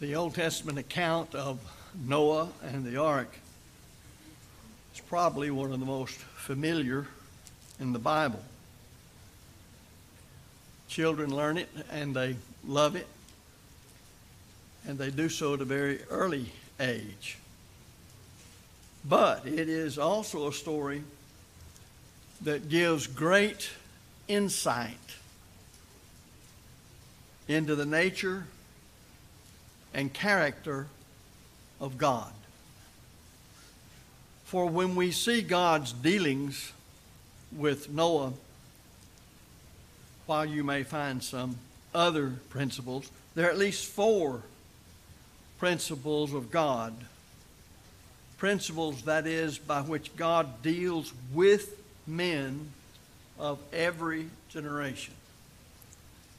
The Old Testament account of Noah and the ark is probably one of the most familiar in the Bible. Children learn it and they love it, and they do so at a very early age. But it is also a story that gives great insight into the nature and character of God. For when we see God's dealings with Noah, while you may find some other principles, there are at least four principles of God. Principles, that is, by which God deals with men of every generation.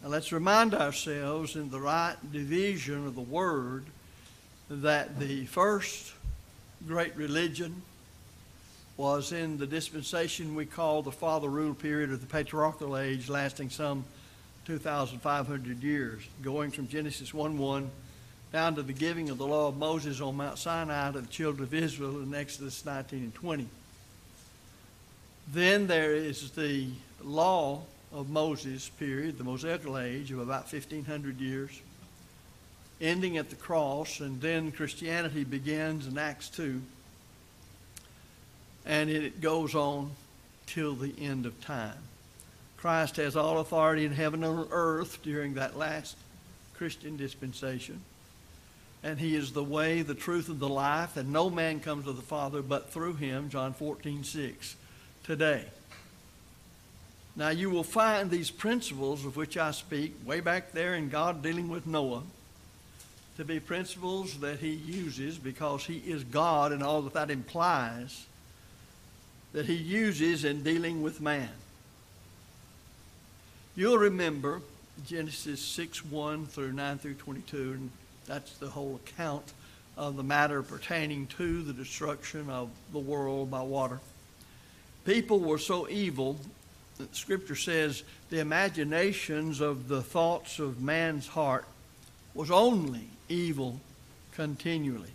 Let's remind ourselves in the right division of the word that the first great religion was in the dispensation we call the father rule period of the patriarchal age, lasting some 2,500 years, going from Genesis 1 1 down to the giving of the law of Moses on Mount Sinai to the children of Israel in Exodus 19 and 20. Then there is the law of Moses period, the Mosaical age of about 1,500 years, ending at the cross, and then Christianity begins in Acts 2, and it goes on till the end of time. Christ has all authority in heaven and on earth during that last Christian dispensation. And he is the way, the truth, and the life, and no man comes to the Father but through him, John 14, 6, today. Now, you will find these principles of which I speak way back there in God dealing with Noah to be principles that he uses because he is God and all that that implies that he uses in dealing with man. You'll remember Genesis 6 1 through 9 through 22, and that's the whole account of the matter pertaining to the destruction of the world by water. People were so evil Scripture says the imaginations of the thoughts of man's heart was only evil continually.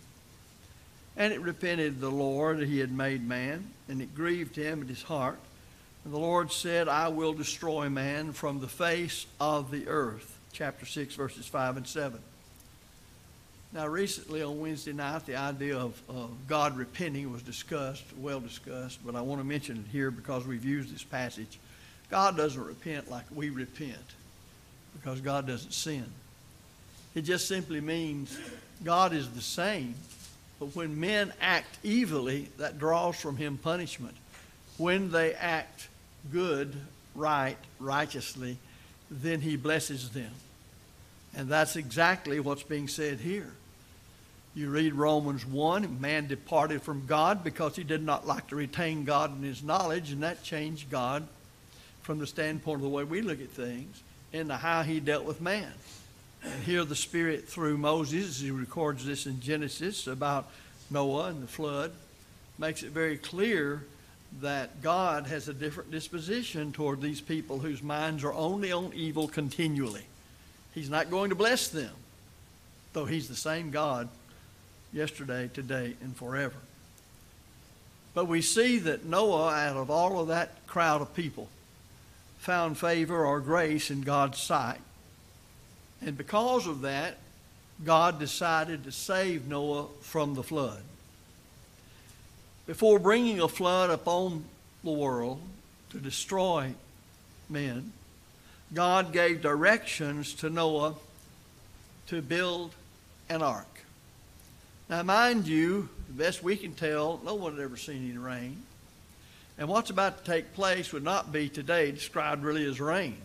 And it repented the Lord that he had made man, and it grieved him at his heart. And the Lord said, I will destroy man from the face of the earth. Chapter 6, verses 5 and 7. Now, recently on Wednesday night, the idea of, of God repenting was discussed, well discussed, but I want to mention it here because we've used this passage. God doesn't repent like we repent because God doesn't sin. It just simply means God is the same, but when men act evilly, that draws from Him punishment. When they act good, right, righteously, then He blesses them. And that's exactly what's being said here. You read Romans 1, man departed from God because he did not like to retain God in his knowledge, and that changed God from the standpoint of the way we look at things into how he dealt with man. And here the Spirit through Moses, he records this in Genesis about Noah and the flood, makes it very clear that God has a different disposition toward these people whose minds are only on evil continually. He's not going to bless them, though He's the same God yesterday, today, and forever. But we see that Noah, out of all of that crowd of people, found favor or grace in God's sight. And because of that, God decided to save Noah from the flood. Before bringing a flood upon the world to destroy men, God gave directions to Noah to build an ark. Now, mind you, the best we can tell, no one had ever seen any rain. And what's about to take place would not be today described really as rain.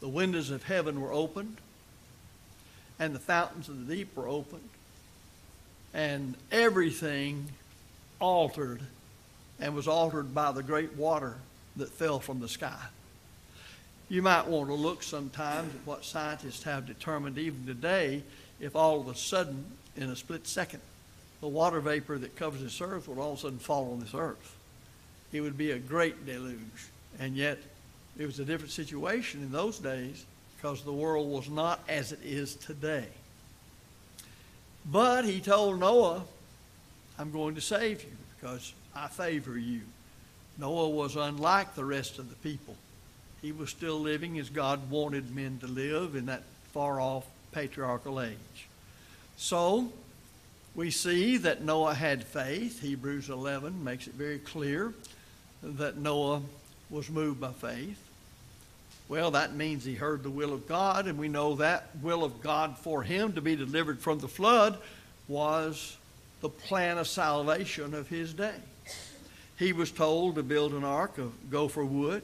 The windows of heaven were opened, and the fountains of the deep were opened, and everything altered and was altered by the great water that fell from the sky. You might want to look sometimes at what scientists have determined even today if all of a sudden, in a split second, the water vapor that covers this earth would all of a sudden fall on this earth it would be a great deluge. And yet, it was a different situation in those days because the world was not as it is today. But he told Noah, I'm going to save you because I favor you. Noah was unlike the rest of the people. He was still living as God wanted men to live in that far off patriarchal age. So, we see that Noah had faith. Hebrews 11 makes it very clear that Noah was moved by faith. Well, that means he heard the will of God, and we know that will of God for him to be delivered from the flood was the plan of salvation of his day. He was told to build an ark of gopher wood.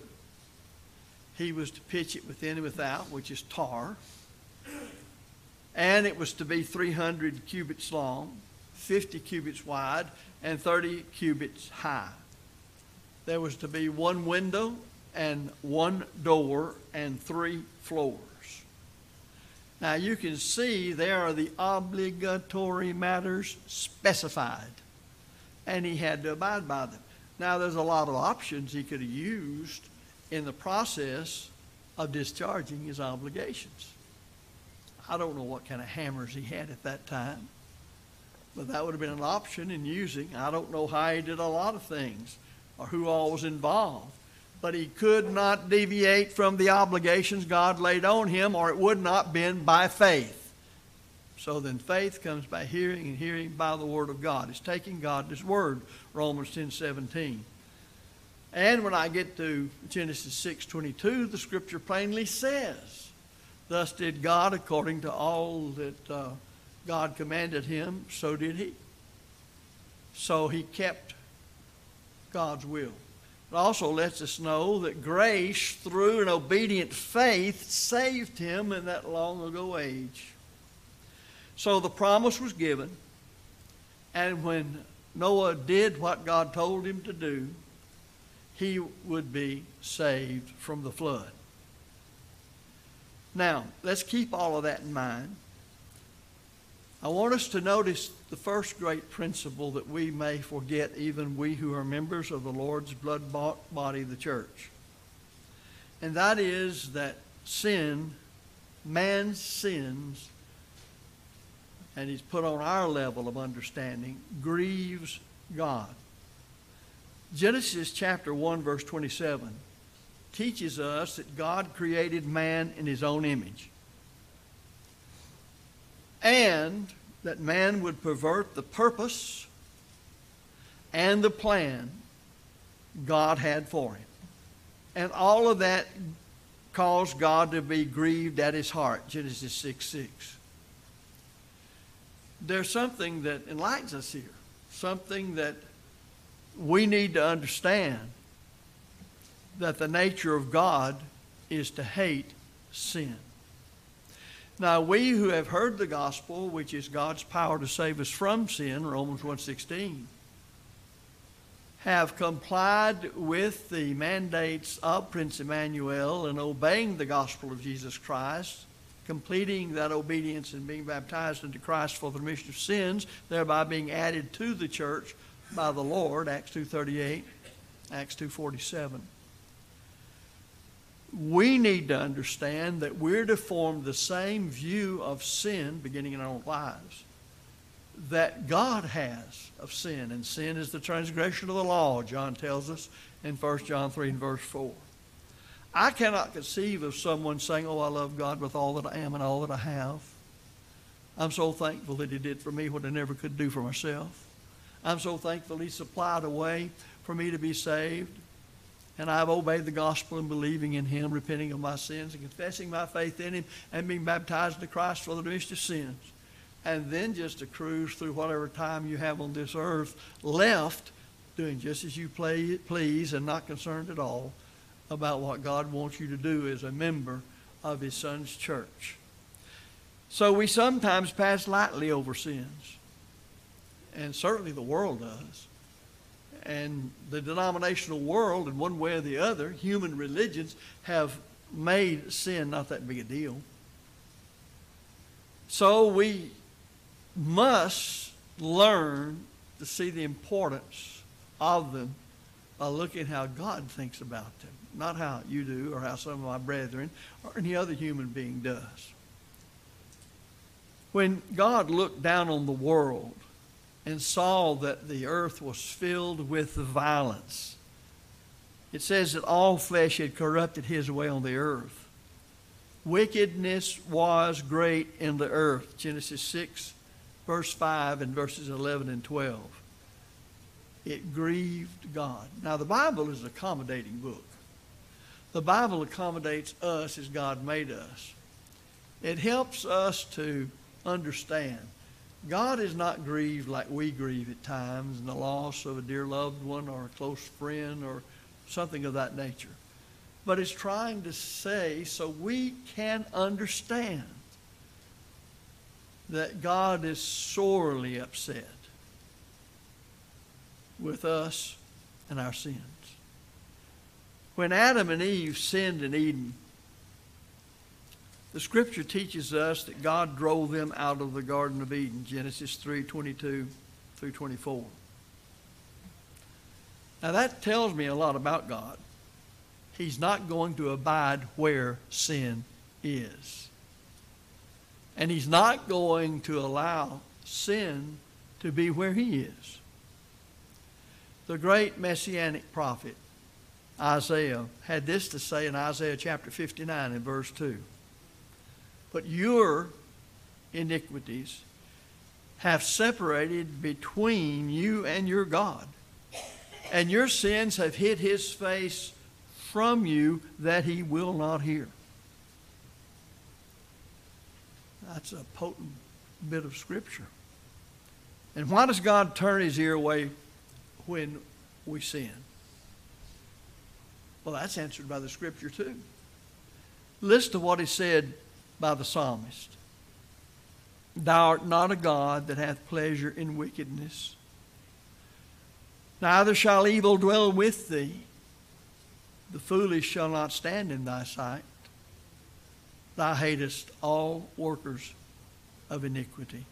He was to pitch it within and without, which is tar. And it was to be 300 cubits long, 50 cubits wide, and 30 cubits high. There was to be one window and one door and three floors. Now you can see there are the obligatory matters specified, and he had to abide by them. Now there's a lot of options he could have used in the process of discharging his obligations. I don't know what kind of hammers he had at that time, but that would have been an option in using. I don't know how he did a lot of things or who all was involved but he could not deviate from the obligations God laid on him, or it would not have been by faith. So then faith comes by hearing, and hearing by the word of God. It's taking God his word, Romans 10 17. And when I get to Genesis 6 22, the scripture plainly says, Thus did God according to all that uh, God commanded him, so did he. So he kept God's will. It also lets us know that grace, through an obedient faith, saved him in that long ago age. So the promise was given, and when Noah did what God told him to do, he would be saved from the flood. Now, let's keep all of that in mind. I want us to notice the first great principle that we may forget, even we who are members of the Lord's blood bought body, the church. And that is that sin, man's sins, and he's put on our level of understanding, grieves God. Genesis chapter 1, verse 27 teaches us that God created man in his own image and that man would pervert the purpose and the plan God had for him. And all of that caused God to be grieved at his heart, Genesis 6 6. There's something that enlightens us here, something that we need to understand that the nature of God is to hate sin. Now we who have heard the gospel, which is God's power to save us from sin, Romans 1:16, have complied with the mandates of Prince Emmanuel and obeying the gospel of Jesus Christ, completing that obedience and being baptized into Christ for the remission of sins, thereby being added to the church by the Lord, Acts 2:38, Acts 2:47 we need to understand that we're to form the same view of sin beginning in our own lives that God has of sin. And sin is the transgression of the law, John tells us in 1 John 3 and verse 4. I cannot conceive of someone saying, Oh, I love God with all that I am and all that I have. I'm so thankful that He did for me what I never could do for myself. I'm so thankful He supplied a way for me to be saved and I've obeyed the gospel and believing in Him, repenting of my sins and confessing my faith in Him and being baptized into Christ for the remission of sins. And then just to cruise through whatever time you have on this earth left, doing just as you play, please and not concerned at all about what God wants you to do as a member of His Son's church. So we sometimes pass lightly over sins, and certainly the world does and the denominational world, in one way or the other, human religions have made sin not that big a deal. So we must learn to see the importance of them by looking how God thinks about them, not how you do or how some of my brethren or any other human being does. When God looked down on the world and saw that the earth was filled with violence, it says that all flesh had corrupted his way on the earth. Wickedness was great in the earth. Genesis 6, verse 5, and verses 11 and 12. It grieved God. Now, the Bible is an accommodating book. The Bible accommodates us as God made us. It helps us to understand. God is not grieved like we grieve at times in the loss of a dear loved one or a close friend or something of that nature. But it's trying to say so we can understand that God is sorely upset with us and our sins. When Adam and Eve sinned in Eden, the scripture teaches us that God drove them out of the Garden of Eden, Genesis 3 22 through 24. Now, that tells me a lot about God. He's not going to abide where sin is. And He's not going to allow sin to be where He is. The great messianic prophet Isaiah had this to say in Isaiah chapter 59 and verse 2. But your iniquities have separated between you and your God and your sins have hid his face from you that he will not hear. That's a potent bit of scripture. And why does God turn his ear away when we sin? Well, that's answered by the scripture too. Listen to what he said by the psalmist Thou art not a God that hath pleasure in wickedness Neither shall evil dwell with thee. The foolish shall not stand in thy sight. Thou hatest all workers of iniquity.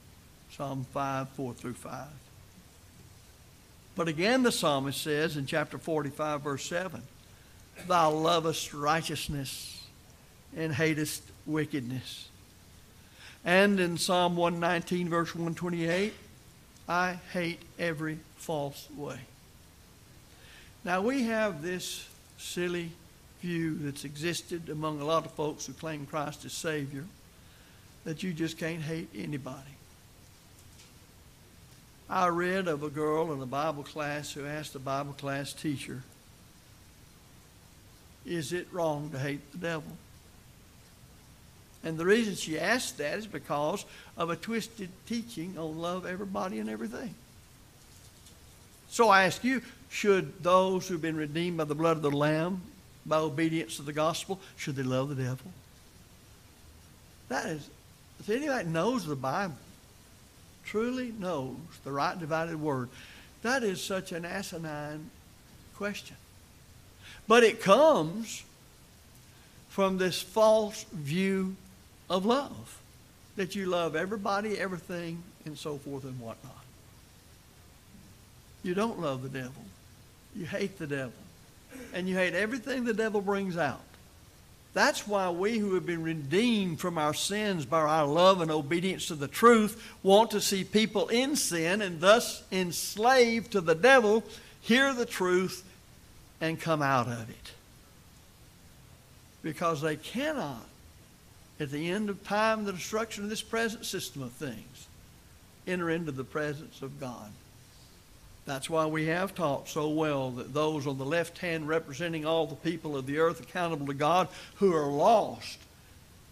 Psalm 5, 4 through 5. But again, the psalmist says in chapter 45, verse 7 Thou lovest righteousness and hatest wickedness. And in Psalm 119, verse 128, I hate every false way. Now, we have this silly view that's existed among a lot of folks who claim Christ as Savior that you just can't hate anybody. I read of a girl in a Bible class who asked the Bible class teacher, Is it wrong to hate the devil? And the reason she asked that is because of a twisted teaching on love everybody and everything. So I ask you, should those who've been redeemed by the blood of the Lamb, by obedience to the gospel, should they love the devil? That is, if anybody knows the Bible, truly knows the right divided word, that is such an asinine question. But it comes from this false view of love that you love everybody, everything, and so forth and whatnot. You don't love the devil. You hate the devil. And you hate everything the devil brings out. That's why we who have been redeemed from our sins by our love and obedience to the truth want to see people in sin and thus enslaved to the devil hear the truth and come out of it. Because they cannot, at the end of time, the destruction of this present system of things, enter into the presence of God. That's why we have taught so well that those on the left hand representing all the people of the earth accountable to God who are lost,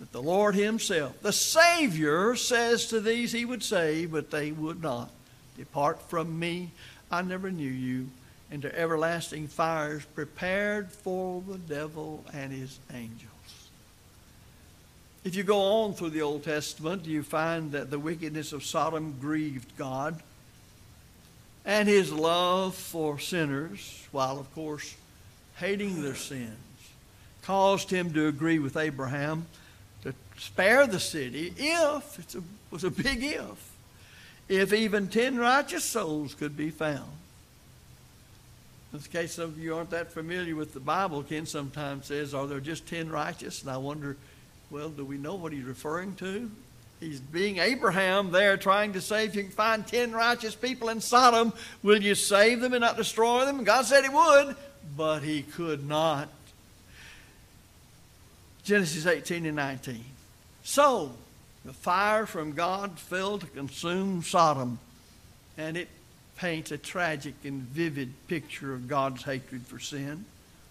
that the Lord Himself, the Savior, says to these He would save, but they would not. Depart from me, I never knew you, into everlasting fires prepared for the devil and his angels. If you go on through the Old Testament, you find that the wickedness of Sodom grieved God and his love for sinners, while of course hating their sins, caused him to agree with Abraham to spare the city if, it was a big if, if even ten righteous souls could be found. In the case some of you aren't that familiar with the Bible, Ken sometimes says, Are there just ten righteous? And I wonder, well, do we know what he's referring to? He's being Abraham there trying to say, if you can find 10 righteous people in Sodom, will you save them and not destroy them? And God said he would, but he could not. Genesis 18 and 19. So, the fire from God fell to consume Sodom, and it paints a tragic and vivid picture of God's hatred for sin.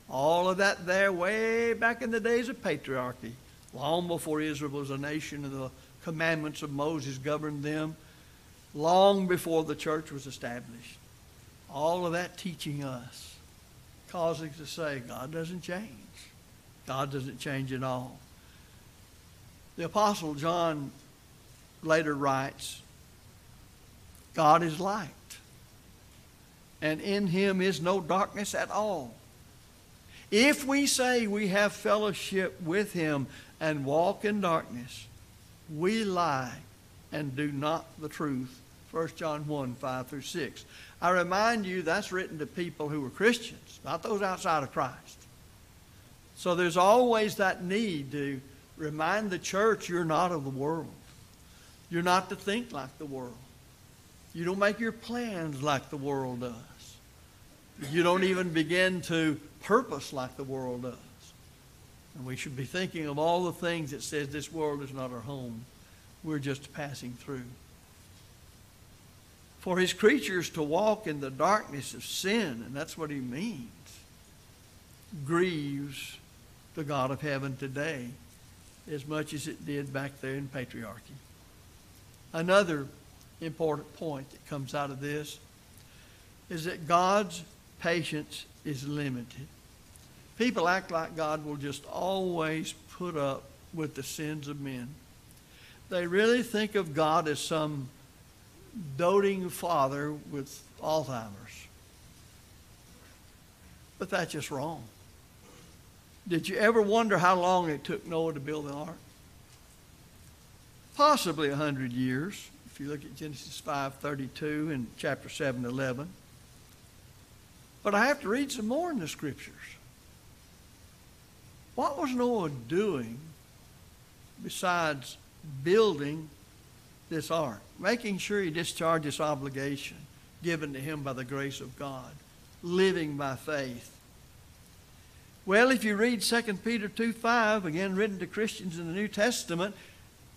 All of that there way back in the days of patriarchy, long before Israel was a nation and the commandments of Moses governed them, long before the church was established. All of that teaching us, causing us to say, God doesn't change. God doesn't change at all. The Apostle John later writes, God is light, and in him is no darkness at all. If we say we have fellowship with him and walk in darkness, we lie and do not the truth. 1 John 1 5 through 6. I remind you that's written to people who are Christians, not those outside of Christ. So there's always that need to remind the church you're not of the world. You're not to think like the world. You don't make your plans like the world does. You don't even begin to purpose like the world does. And we should be thinking of all the things that says this world is not our home. We're just passing through. For his creatures to walk in the darkness of sin, and that's what he means, grieves the God of heaven today as much as it did back there in patriarchy. Another important point that comes out of this is that God's patience is limited. People act like God will just always put up with the sins of men. They really think of God as some doting father with Alzheimer's. But that's just wrong. Did you ever wonder how long it took Noah to build the ark? Possibly a hundred years, if you look at Genesis 5:32 and chapter 7:11. But I have to read some more in the scriptures. What was Noah doing besides building this ark, making sure he discharged this obligation given to him by the grace of God, living by faith? Well, if you read 2 Peter 2 5, again written to Christians in the New Testament,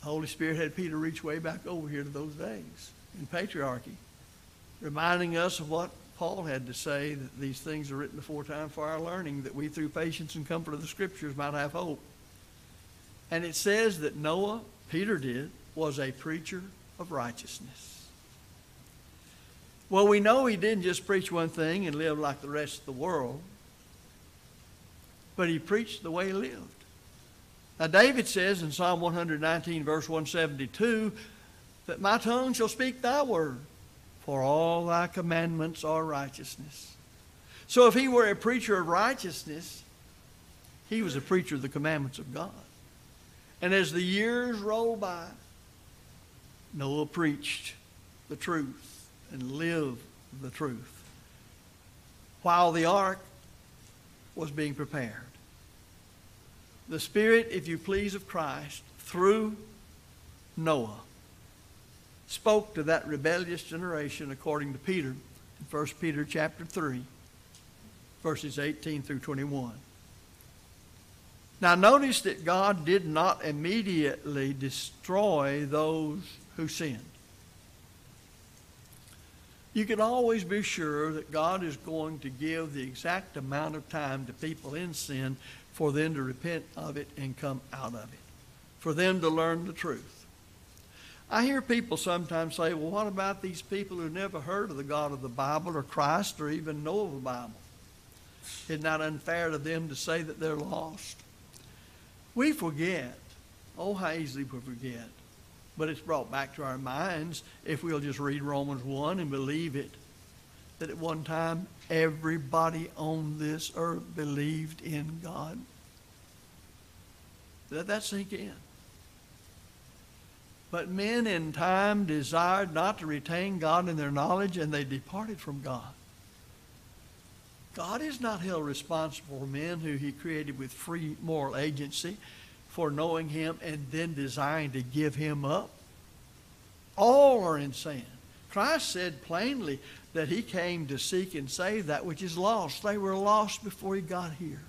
the Holy Spirit had Peter reach way back over here to those days in patriarchy, reminding us of what Paul had to say that these things are written aforetime for our learning, that we through patience and comfort of the Scriptures might have hope. And it says that Noah, Peter did, was a preacher of righteousness. Well, we know he didn't just preach one thing and live like the rest of the world but he preached the way he lived. Now, David says in Psalm 119, verse 172, that my tongue shall speak thy word, for all thy commandments are righteousness. So, if he were a preacher of righteousness, he was a preacher of the commandments of God. And as the years rolled by, Noah preached the truth and lived the truth while the ark was being prepared the Spirit, if you please, of Christ through Noah spoke to that rebellious generation according to Peter in 1 Peter chapter 3, verses 18 through 21. Now, notice that God did not immediately destroy those who sinned. You can always be sure that God is going to give the exact amount of time to people in sin for them to repent of it and come out of it, for them to learn the truth. I hear people sometimes say, well, what about these people who never heard of the God of the Bible or Christ or even know of the Bible? It's not unfair to them to say that they're lost. We forget. Oh, how easily we forget. But it's brought back to our minds if we'll just read Romans 1 and believe it that at one time everybody on this earth believed in God? Let that sink in. But men in time desired not to retain God in their knowledge, and they departed from God. God is not held responsible for men who he created with free moral agency for knowing him and then desiring to give him up All are in sin. Christ said plainly that he came to seek and save that which is lost. They were lost before he got here.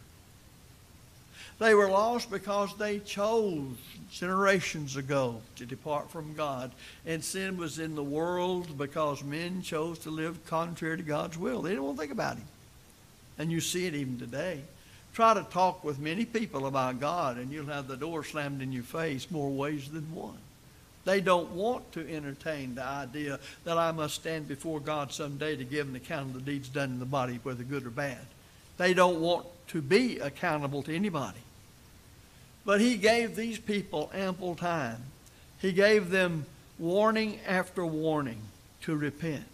They were lost because they chose generations ago to depart from God. And sin was in the world because men chose to live contrary to God's will. They didn't want to think about Him. And you see it even today. Try to talk with many people about God, and you'll have the door slammed in your face more ways than one. They don't want to entertain the idea that I must stand before God someday to give an account of the deeds done in the body, whether good or bad. They don't want to be accountable to anybody. But he gave these people ample time. He gave them warning after warning to repent.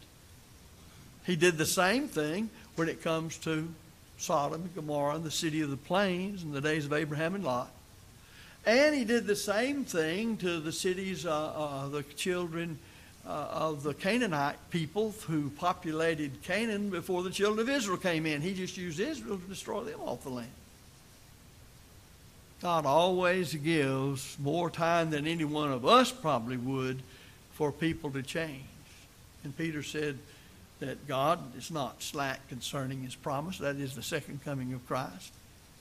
He did the same thing when it comes to Sodom and Gomorrah and the city of the plains in the days of Abraham and Lot. And he did the same thing to the cities, uh, uh, the children uh, of the Canaanite people who populated Canaan before the children of Israel came in. He just used Israel to destroy them off the land. God always gives more time than any one of us probably would for people to change. And Peter said that God is not slack concerning his promise, that is the second coming of Christ.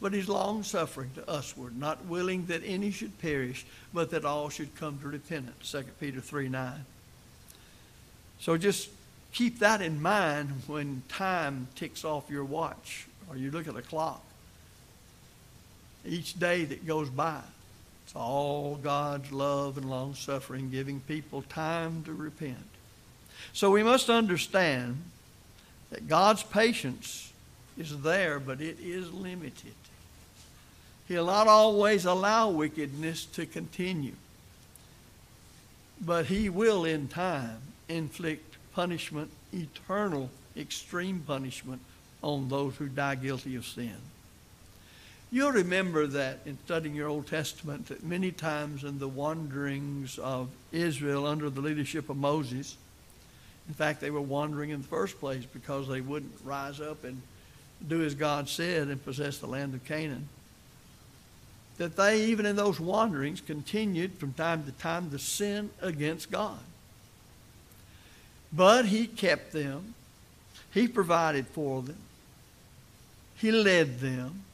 But he's long suffering to usward, not willing that any should perish, but that all should come to repentance. 2 Peter 3 9. So just keep that in mind when time ticks off your watch or you look at the clock each day that goes by. It's all God's love and long suffering, giving people time to repent. So we must understand that God's patience is there, but it is limited. He'll not always allow wickedness to continue, but He will, in time, inflict punishment, eternal, extreme punishment, on those who die guilty of sin. You'll remember that in studying your Old Testament, that many times in the wanderings of Israel under the leadership of Moses, in fact, they were wandering in the first place because they wouldn't rise up and do as God said and possess the land of Canaan. That they, even in those wanderings, continued from time to time to sin against God. But He kept them, He provided for them, He led them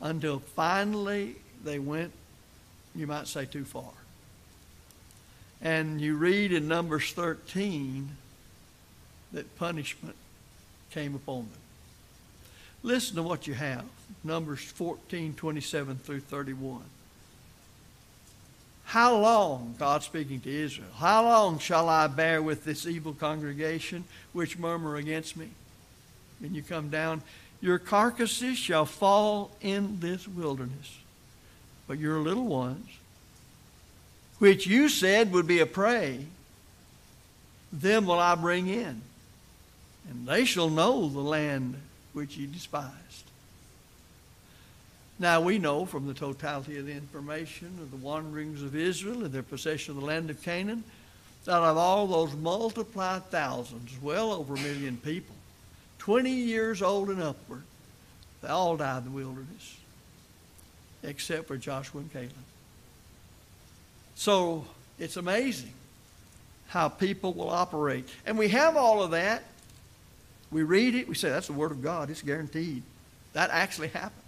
until finally they went, you might say, too far. And you read in Numbers 13 that punishment came upon them. Listen to what you have Numbers 14, 27 through 31. How long, God speaking to Israel, how long shall I bear with this evil congregation which murmur against me? And you come down your carcasses shall fall in this wilderness, but your little ones, which you said would be a prey, them will I bring in, and they shall know the land which ye despised. Now we know from the totality of the information of the wanderings of Israel and their possession of the land of Canaan that of all those multiplied thousands, well over a million people, 20 years old and upward, they all died in the wilderness, except for Joshua and Caleb. So it's amazing how people will operate. And we have all of that. We read it, we say, that's the Word of God, it's guaranteed. That actually happened.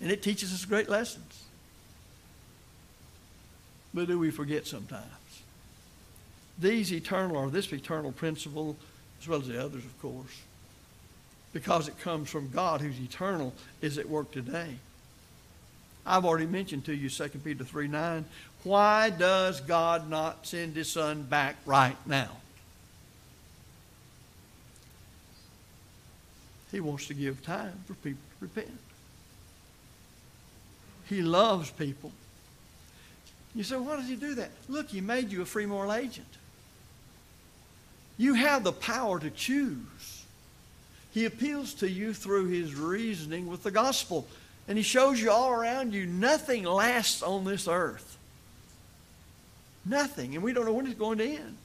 And it teaches us great lessons. But do we forget sometimes? These eternal, or this eternal principle as well as the others, of course, because it comes from God who's eternal, is at work today. I've already mentioned to you 2 Peter 3 9. Why does God not send his son back right now? He wants to give time for people to repent. He loves people. You say, why does he do that? Look, he made you a free moral agent. You have the power to choose. He appeals to you through his reasoning with the gospel. And he shows you all around you nothing lasts on this earth. Nothing. And we don't know when it's going to end.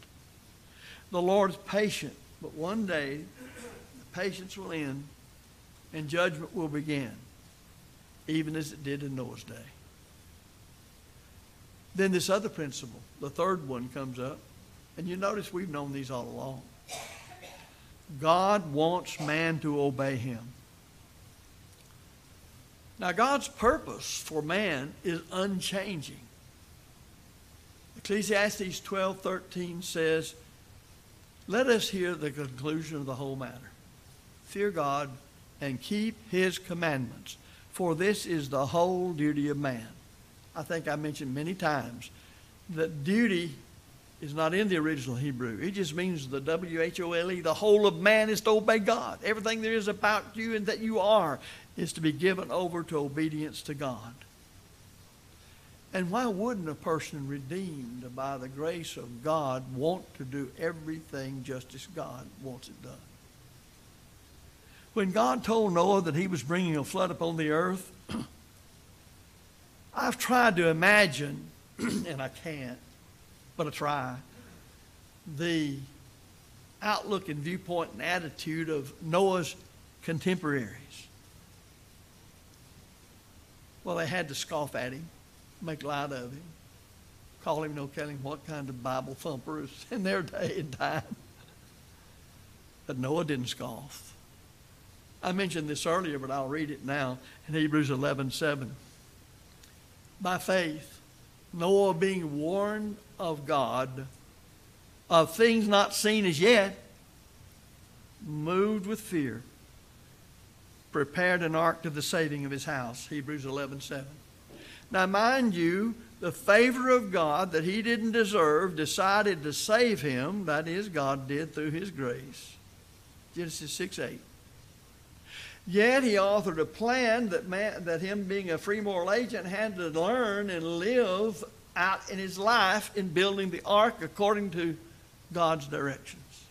The Lord's patient, but one day the patience will end and judgment will begin, even as it did in Noah's day. Then this other principle, the third one, comes up. And you notice we've known these all along. God wants man to obey him. Now, God's purpose for man is unchanging. Ecclesiastes 12 13 says, Let us hear the conclusion of the whole matter. Fear God and keep his commandments, for this is the whole duty of man. I think I mentioned many times that duty is not in the original Hebrew. It just means the W H O L E. The whole of man is to obey God. Everything there is about you and that you are is to be given over to obedience to God. And why wouldn't a person redeemed by the grace of God want to do everything just as God wants it done? When God told Noah that he was bringing a flood upon the earth, I've tried to imagine, and I can't, but I try, the outlook and viewpoint and attitude of Noah's contemporaries. Well, they had to scoff at him, make light of him, call him no telling what kind of Bible thumper is in their day and time. But Noah didn't scoff. I mentioned this earlier, but I'll read it now in Hebrews 11 7. By faith, Noah being warned of God of things not seen as yet, moved with fear, prepared an ark to the saving of his house. Hebrews 11 7. Now, mind you, the favor of God that he didn't deserve decided to save him. That is, God did through his grace. Genesis 6 8. Yet he authored a plan that, man, that him being a free moral agent had to learn and live out in his life in building the ark according to God's directions.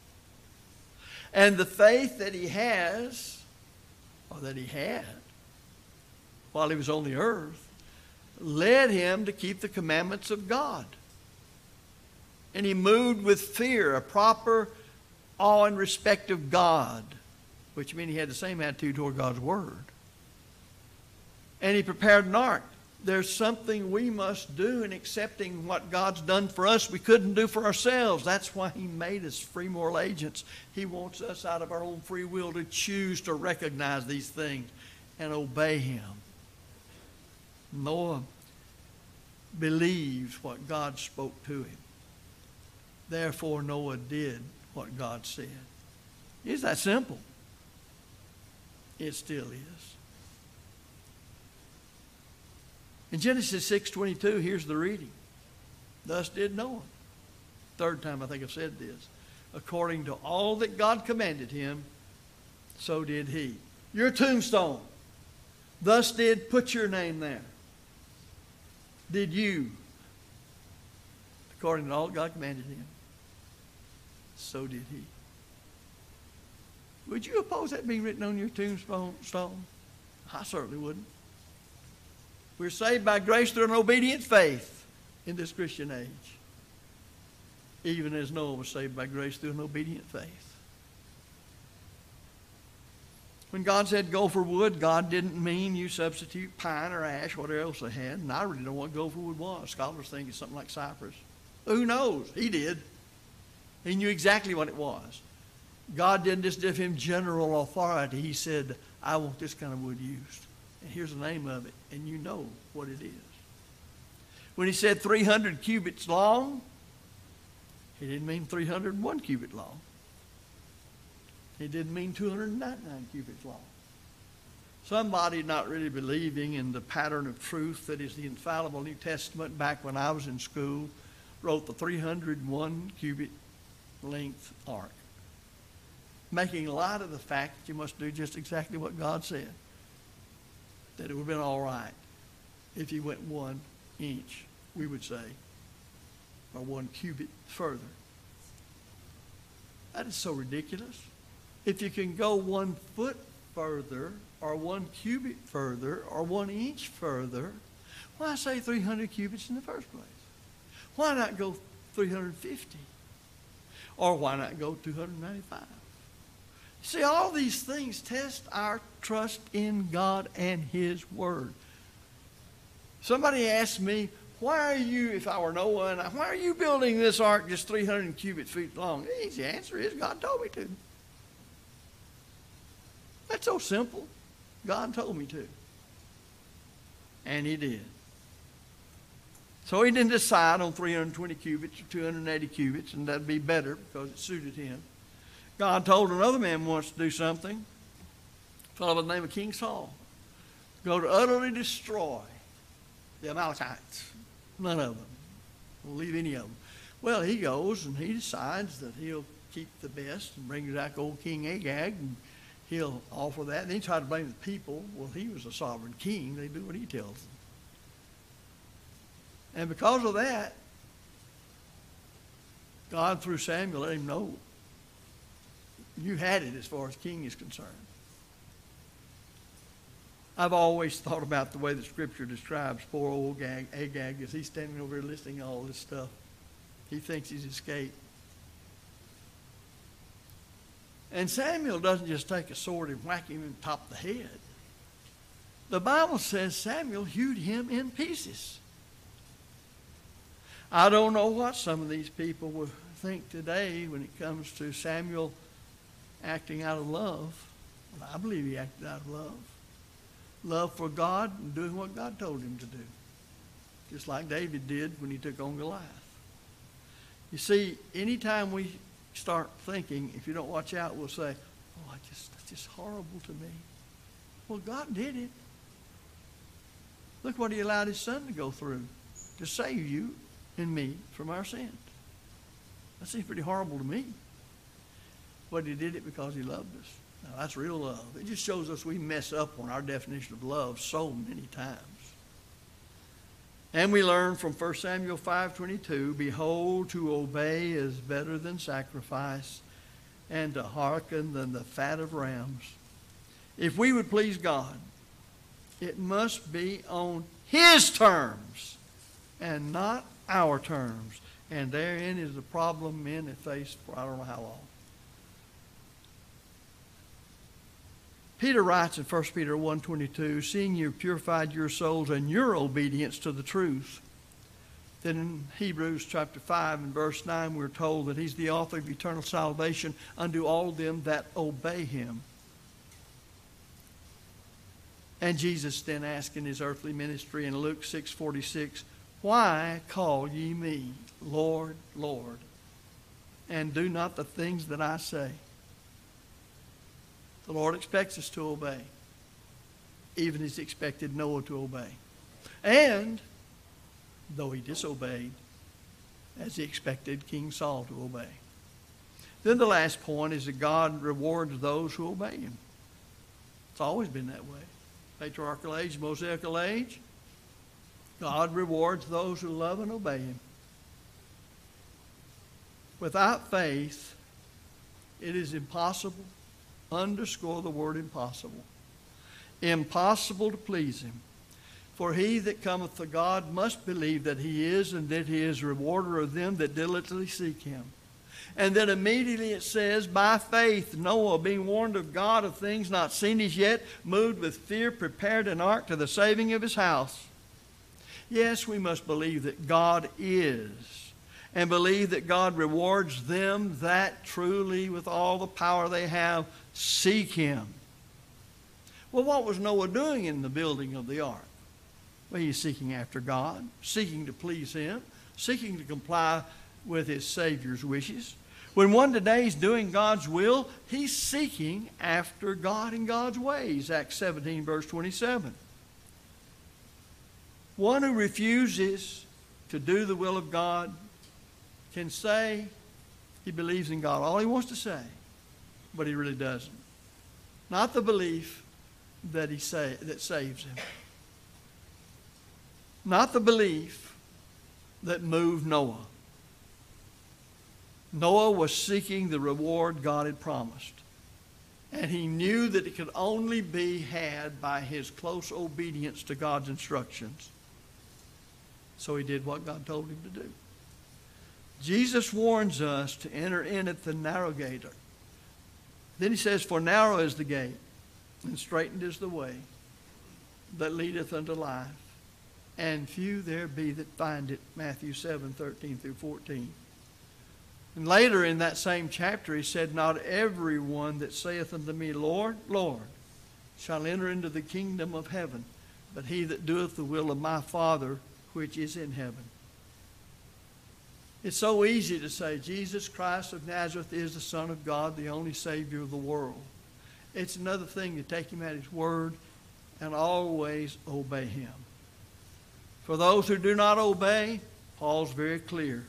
And the faith that he has or that he had while he was on the earth led him to keep the commandments of God. And he moved with fear, a proper awe and respect of God, which means he had the same attitude toward God's word. And he prepared an ark. There's something we must do in accepting what God's done for us we couldn't do for ourselves. That's why He made us free moral agents. He wants us out of our own free will to choose to recognize these things and obey Him. Noah believed what God spoke to him. Therefore, Noah did what God said. It's that simple. It still is. In Genesis 6.22, here's the reading. Thus did Noah. Third time I think I've said this. According to all that God commanded him, so did he. Your tombstone. Thus did put your name there. Did you. According to all God commanded him, so did he. Would you oppose that being written on your tombstone? I certainly wouldn't. We're saved by grace through an obedient faith in this Christian age, even as Noah was saved by grace through an obedient faith. When God said gopher wood, God didn't mean you substitute pine or ash, whatever else they had. And I really don't know what gopher wood was. Scholars think it's something like cypress. Who knows? He did. He knew exactly what it was. God didn't just give him general authority. He said, I want this kind of wood used. And here's the name of it, and you know what it is. When he said 300 cubits long, he didn't mean 301 cubit long. He didn't mean 299 cubits long. Somebody not really believing in the pattern of truth that is the infallible New Testament back when I was in school wrote the 301 cubit length ark, making light of the fact that you must do just exactly what God said that it would have been all right if you went one inch, we would say, or one cubit further. That is so ridiculous. If you can go one foot further, or one cubit further, or one inch further, why say 300 cubits in the first place? Why not go 350? Or why not go 295? See, all these things test our trust in God and His Word. Somebody asked me, why are you, if I were Noah, why are you building this ark just 300 cubic feet long? The easy answer is God told me to. That's so simple. God told me to. And he did. So he didn't decide on 320 cubits or 280 cubits, and that'd be better because it suited him. God told another man once to do something, a fellow by the name of King Saul, go to utterly destroy the Amalekites. None of them. Leave any of them. Well, he goes and he decides that he'll keep the best and brings back old King Agag and he'll offer that. And then he tried to blame the people. Well, he was a sovereign king. They do what he tells them. And because of that, God, through Samuel, let him know you had it as far as king is concerned. I've always thought about the way the scripture describes poor old Agag, Agag as he's standing over there listening to all this stuff. He thinks he's escaped. And Samuel doesn't just take a sword and whack him in the top of the head. The Bible says Samuel hewed him in pieces. I don't know what some of these people will think today when it comes to Samuel acting out of love. Well, I believe he acted out of love. Love for God and doing what God told him to do. Just like David did when he took on Goliath. You see, anytime we start thinking, if you don't watch out, we'll say, oh, I just, that's just horrible to me. Well, God did it. Look what he allowed his son to go through to save you and me from our sins. That seems pretty horrible to me. But he did it because he loved us. Now, that's real love. It just shows us we mess up on our definition of love so many times. And we learn from 1 Samuel 5.22, Behold, to obey is better than sacrifice, and to hearken than the fat of rams. If we would please God, it must be on His terms and not our terms. And therein is the problem men have faced for I don't know how long. Peter writes in 1 Peter 1.22, Seeing you purified your souls and your obedience to the truth. Then in Hebrews chapter 5 and verse 9, we're told that he's the author of eternal salvation unto all them that obey him. And Jesus then asked in his earthly ministry in Luke 6.46, Why call ye me Lord, Lord, and do not the things that I say? The Lord expects us to obey, even as He expected Noah to obey. And, though he disobeyed, as he expected King Saul to obey. Then the last point is that God rewards those who obey Him. It's always been that way. Patriarchal age, Mosaical age, God rewards those who love and obey Him. Without faith, it is impossible Underscore the word impossible. Impossible to please him. For he that cometh to God must believe that he is, and that he is rewarder of them that diligently seek him. And then immediately it says, By faith, Noah, being warned of God of things not seen as yet, moved with fear, prepared an ark to the saving of his house. Yes, we must believe that God is and believe that God rewards them that truly, with all the power they have, seek Him. Well, what was Noah doing in the building of the ark? Well, he's seeking after God, seeking to please Him, seeking to comply with His Savior's wishes. When one today is doing God's will, he's seeking after God and God's ways. Acts 17, verse 27. One who refuses to do the will of God can say he believes in God. All he wants to say, but he really doesn't. Not the belief that he say, that saves him. Not the belief that moved Noah. Noah was seeking the reward God had promised. And he knew that it could only be had by his close obedience to God's instructions. So he did what God told him to do. Jesus warns us to enter in at the narrow gate. Then he says, For narrow is the gate, and straitened is the way that leadeth unto life, and few there be that find it. Matthew 7 13 through 14. And later in that same chapter, he said, Not every one that saith unto me, Lord, Lord, shall enter into the kingdom of heaven, but he that doeth the will of my Father which is in heaven. It's so easy to say Jesus Christ of Nazareth is the Son of God, the only Savior of the world. It's another thing to take him at his word and always obey him. For those who do not obey, Paul's very clear.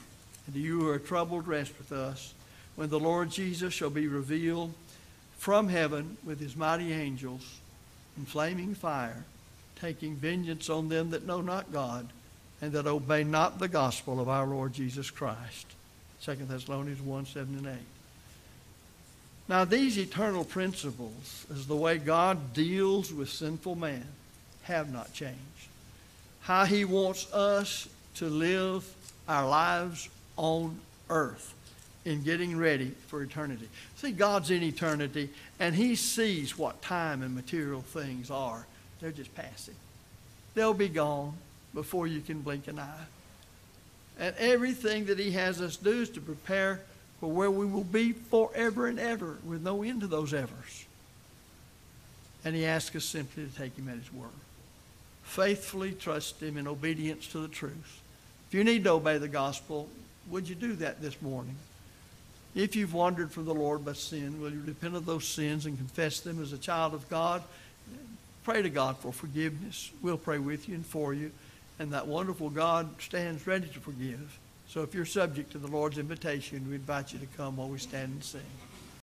And you who are troubled, rest with us. When the Lord Jesus shall be revealed from heaven with his mighty angels in flaming fire, taking vengeance on them that know not God and that obey not the gospel of our Lord Jesus Christ. 2 Thessalonians 1 7 and 8. Now, these eternal principles, as the way God deals with sinful man, have not changed. How He wants us to live our lives on earth in getting ready for eternity. See, God's in eternity, and He sees what time and material things are. They're just passing, they'll be gone before you can blink an eye. And everything that He has us do is to prepare for where we will be forever and ever with no end to those evers. And He asks us simply to take Him at His word. Faithfully trust Him in obedience to the truth. If you need to obey the gospel, would you do that this morning? If you've wandered from the Lord by sin, will you repent of those sins and confess them as a child of God? Pray to God for forgiveness. We'll pray with you and for you. And that wonderful God stands ready to forgive. So if you're subject to the Lord's invitation, we invite you to come while we stand and sing.